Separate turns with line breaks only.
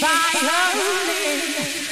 violin.